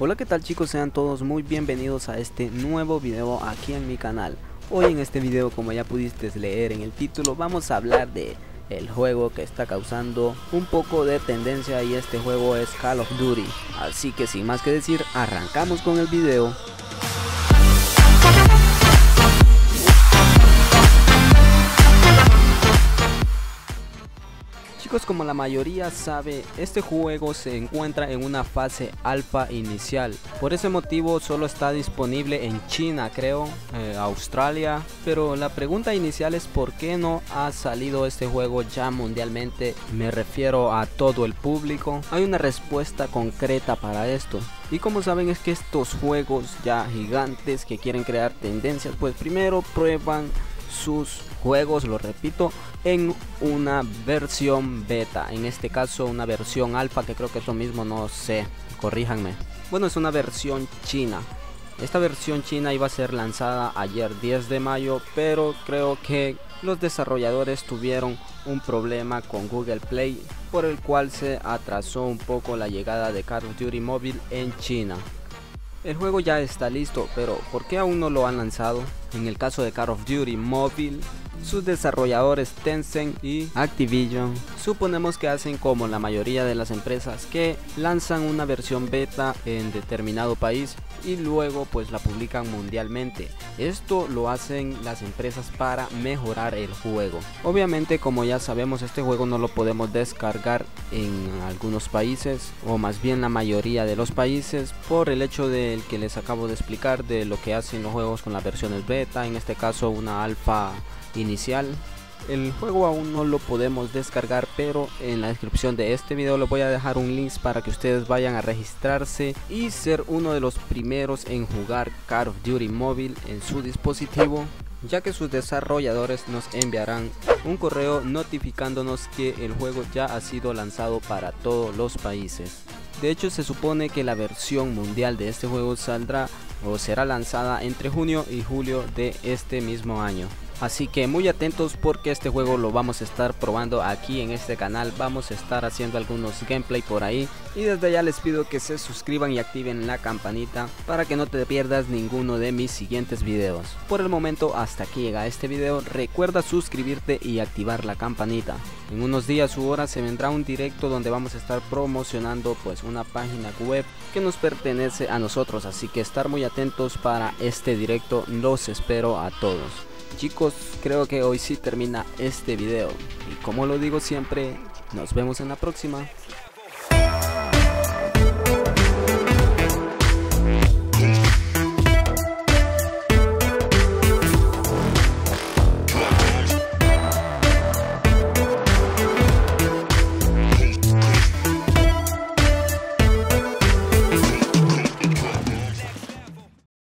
Hola qué tal chicos, sean todos muy bienvenidos a este nuevo video aquí en mi canal. Hoy en este video como ya pudiste leer en el título vamos a hablar de el juego que está causando un poco de tendencia y este juego es Call of Duty. Así que sin más que decir arrancamos con el video como la mayoría sabe, este juego se encuentra en una fase alfa inicial. Por ese motivo solo está disponible en China, creo, eh, Australia. Pero la pregunta inicial es por qué no ha salido este juego ya mundialmente. Me refiero a todo el público. Hay una respuesta concreta para esto. Y como saben es que estos juegos ya gigantes que quieren crear tendencias, pues primero prueban sus juegos, lo repito, en una versión beta. En este caso una versión alfa, que creo que es lo mismo, no sé, corríjanme. Bueno, es una versión china. Esta versión china iba a ser lanzada ayer 10 de mayo, pero creo que los desarrolladores tuvieron un problema con Google Play, por el cual se atrasó un poco la llegada de Call of Duty Mobile en China. El juego ya está listo, pero ¿por qué aún no lo han lanzado? En el caso de Call of Duty Mobile, sus desarrolladores Tencent y Activision suponemos que hacen como la mayoría de las empresas que lanzan una versión beta en determinado país y luego pues la publican mundialmente. Esto lo hacen las empresas para mejorar el juego. Obviamente como ya sabemos este juego no lo podemos descargar en algunos países o más bien la mayoría de los países por el hecho del que les acabo de explicar de lo que hacen los juegos con las versiones beta, en este caso una alfa inicial el juego aún no lo podemos descargar pero en la descripción de este video les voy a dejar un link para que ustedes vayan a registrarse y ser uno de los primeros en jugar Call of Duty móvil en su dispositivo ya que sus desarrolladores nos enviarán un correo notificándonos que el juego ya ha sido lanzado para todos los países. De hecho se supone que la versión mundial de este juego saldrá o será lanzada entre junio y julio de este mismo año. Así que muy atentos porque este juego lo vamos a estar probando aquí en este canal. Vamos a estar haciendo algunos gameplay por ahí. Y desde ya les pido que se suscriban y activen la campanita para que no te pierdas ninguno de mis siguientes videos. Por el momento hasta aquí llega este video. Recuerda suscribirte y activar la campanita. En unos días u horas se vendrá un directo donde vamos a estar promocionando pues una página web que nos pertenece a nosotros. Así que estar muy atentos para este directo. Los espero a todos. Chicos, creo que hoy sí termina este video. Y como lo digo siempre, nos vemos en la próxima.